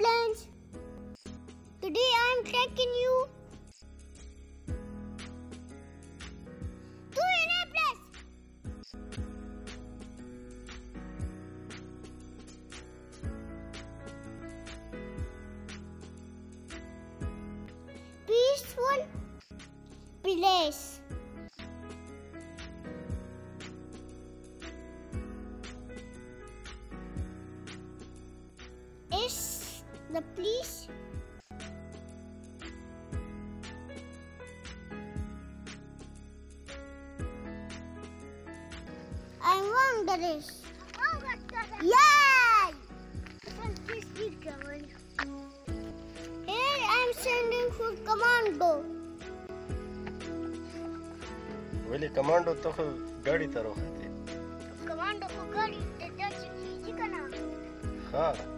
friends. Today I am taking you to Annapolis. Peaceful place. The police I won the race. Yay! Here I'm sending for commando. Really, commando to gadi taro khati. Commando ko gadi te jachi ji kana. Ha.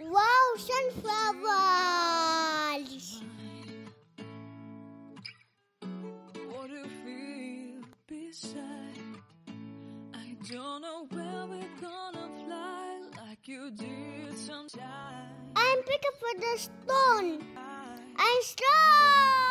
Wow, sunflowers! What do you feel beside? I don't know where we're gonna fly like you did sometime. I'm picking for the stone. I'm strong.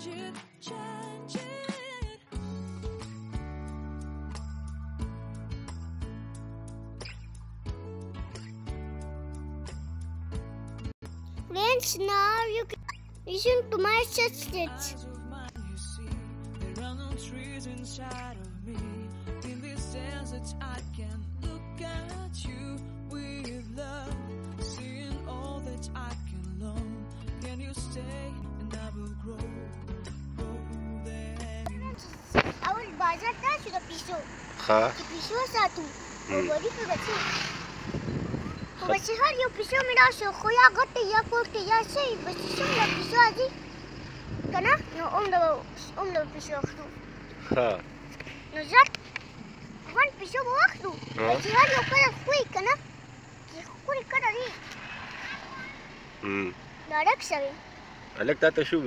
Change it, change it. Friends, now you can listen to my success. eyes of mine, you see, there are no trees inside of me. In this desert, I can look at you with love, seeing all that I can learn. Can you stay په پیسو ها چې پیسو ساتو وګوري په بچي خو بچي هر یو پیسو مې راشه خو یا غټه یا پورته یا شي بچي شو یا پیسو دي کنه نو عمر عمر پیسو اخلو ها نو زه غون پیسو واخلو بچي هر یو کله خوې کنه چې خوري کنه دي هم دا رک شوی الک تا ته شو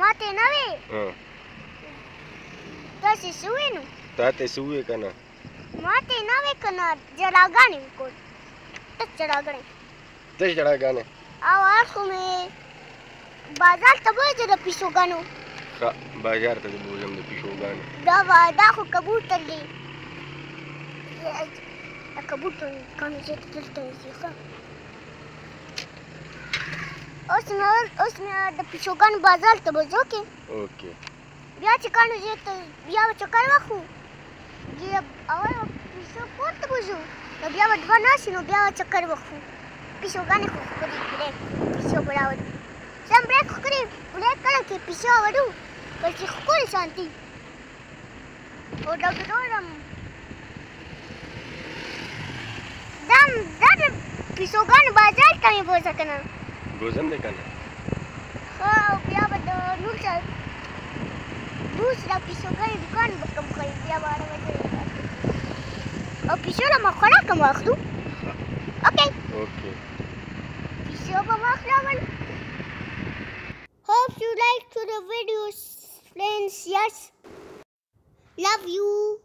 ما ته نه وي ها تاسو شوینو وې نو تا ته څه وویې که نه ما ته نه وې که نه جلاګانې مې کول تک جلاګانې ته ژړاګانې او اخو مې بازار ته بوځه د پیسوګانو ښه بازار ته دې بوځم د پیشوګانې دا وا- دا خو کبوتر دی دا کبوتر کانو چې ته دلته نیسي ښه اوس مې اوس مې د જે તો બિયા ચકર વાખું જે હવે પીસો પોત બુઝું તો બિયા વધવા નાસી નો બિયા ચક્કર વાખું પીસો ગાને ખો કરી બ્રેક પીસો બરાબર સમ બ્રેક કરી બ્રેક કરે કે પીસો વડું પછી કોણ શાંતિ ઓ ડગ ડોરમ દમ દમ પીસો ગાને બાજાર તમે બોલ સકના ભોજન દેખાને હા બિયા બધ નુસર بوس لو بيسوقها يدقان بكم خيب يا بارا او بيسو لما خلاكم واخدو اوكي اوكي بيسو بابا خلاكم Hope you liked to the videos, friends. Yes. Love you.